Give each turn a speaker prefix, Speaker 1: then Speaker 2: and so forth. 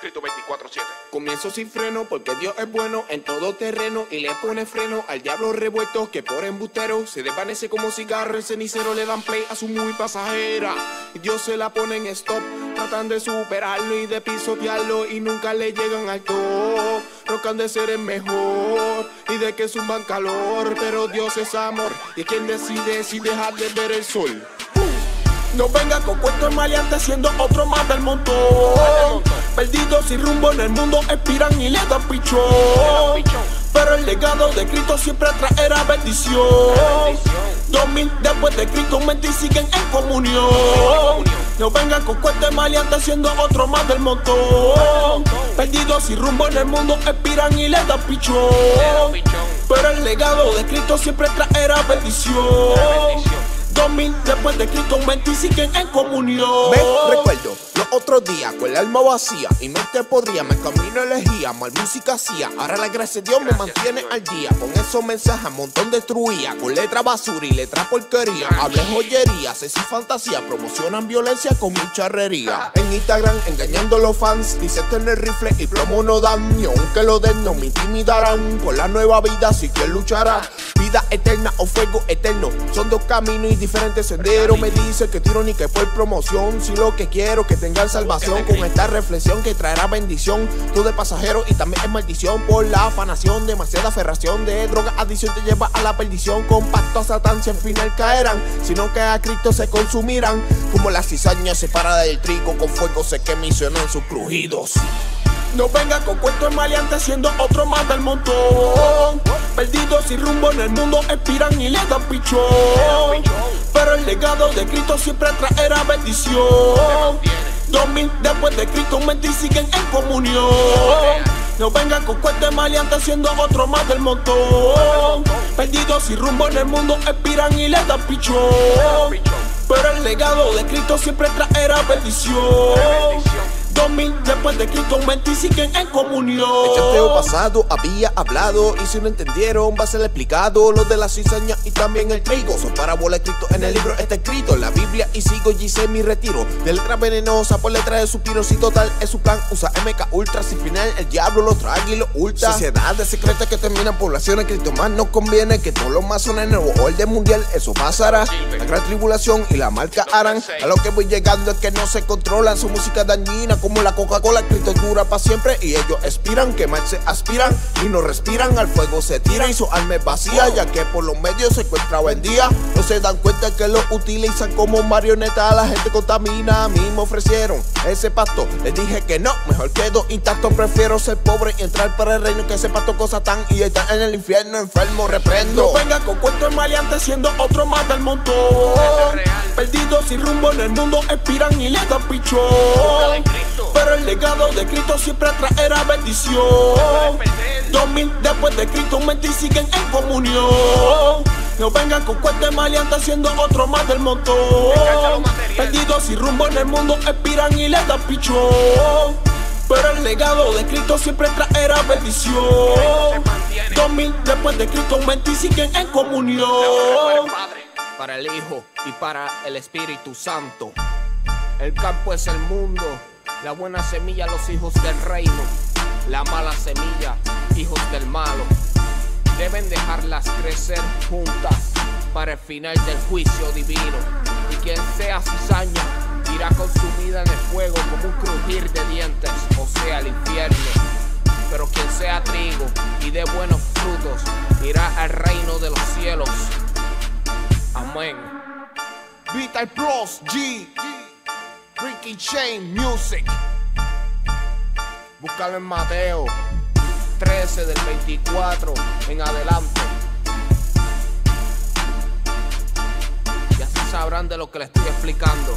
Speaker 1: Cristo 24-7.
Speaker 2: Comienzo sin freno porque Dios es bueno en todo terreno y le pone freno al diablo revuelto que por embustero se desvanece como cigarro. El cenicero le dan play a su muy pasajera y Dios se la pone en stop. Tratan de superarlo y de pisotearlo y nunca le llegan al top. Rocan de ser el mejor y de que suman calor, pero Dios es amor y quien decide si dejar de ver el sol. No venga con cuentos maleantes siendo otro más del montón. Perdidos sin rumbo en el mundo, expiran y le dan pichón. Pero el legado de Cristo siempre traerá bendición. Dos mil después de Cristo mente siguen en comunión. No vengan con cuentos maleantes siendo otro más del montón. Perdidos sin rumbo en el mundo, expiran y le dan pichón. Pero el legado de Cristo siempre traerá bendición. 2000 después de Cristo, y siguen en comunión.
Speaker 3: Me recuerdo los otros días con el alma vacía y no te podría, me camino elegía, mal música hacía. Ahora la gracia de Dios me mantiene al día. Con esos mensajes, montón destruía, con letra basura y letra porquería. Hablé joyería, sexy fantasía, promocionan violencia con mi charrería. En Instagram engañando a los fans, dice tener rifle y plomo no dan, ni aunque lo den no me intimidarán. Por la nueva vida sí que luchará. Vida eterna o fuego eterno, son dos caminos y diferentes senderos. Me dice que tiro ni que por promoción, si lo que quiero que tengan salvación con esta reflexión que traerá bendición. Tú de pasajero y también es maldición por la afanación, demasiada aferración de droga, adicción te lleva a la perdición. Con pacto a Satán si al final caerán, sino que a Cristo se consumirán. Como la cizaña separada del trigo, con fuego se que en sus crujidos.
Speaker 2: No venga con cuentos maleantes siendo otro más del montón. Perdidos sin rumbo en el mundo, expiran y le dan pichón. Pero el legado de Cristo siempre traerá bendición. Dos mil después de Cristo, mente y siguen en comunión. No vengan con cuentos maleantes siendo otro más del montón. Perdidos sin rumbo en el mundo, expiran y le dan pichón. Pero el legado de Cristo siempre traerá bendición. 2000 después de Cristo y siguen en comunión.
Speaker 3: El chanteo pasado había hablado y si no entendieron va a ser explicado lo de la cizaña y también el trigo. Son parábolas escrito en el libro está escrito en la Biblia y sigo y hice mi retiro. De letra venenosa por letra de suspiro si total es su plan usa MK Ultra sin final el diablo lo trae y lo ultra. Sociedades secretas que terminan poblaciones Cristo más nos conviene que todos los más son el nuevo orden mundial eso pasará. La gran tribulación y la marca harán. A lo que voy llegando es que no se controlan su música dañina como la Coca-Cola, Cristo dura para siempre y ellos expiran, quemarse aspiran y no respiran, al fuego se tiran y su alma es vacía, ya que por los medios se encuentra buen día. No se dan cuenta que lo utilizan como marioneta, la gente contamina, a mí me ofrecieron ese pacto, les dije que no, mejor quedo intacto, prefiero ser pobre y entrar para el reino que ese pacto cosa tan y estar en el infierno enfermo, reprendo.
Speaker 2: No venga con cuentos maleantes siendo otro más del montón. Perdidos sin rumbo en el mundo, expiran y le dan pichón. Pero el legado de Cristo siempre traerá bendición. Dos mil después de Cristo, mente y siguen en comunión. No vengan con cuentos maleantes siendo otro más del montón. Perdidos sin rumbo en el mundo, expiran y le dan pichón. Pero el legado de Cristo siempre traerá bendición. Dos mil después de Cristo, mente y siguen en comunión.
Speaker 3: Para el Hijo y para el Espíritu Santo. El campo es el mundo. La buena semilla, los hijos del reino. La mala semilla, hijos del malo. Deben dejarlas crecer juntas para el final del juicio divino. Y quien sea cizaña irá consumida en el fuego como un crujir de dientes, o sea, el infierno. Pero quien sea trigo y dé buenos frutos, irá al reino de los cielos. Amén. Vital Plus G. Ricky Chain Music. Búscalo en Mateo 13 del 24 en adelante. Ya se sabrán de lo que les estoy explicando.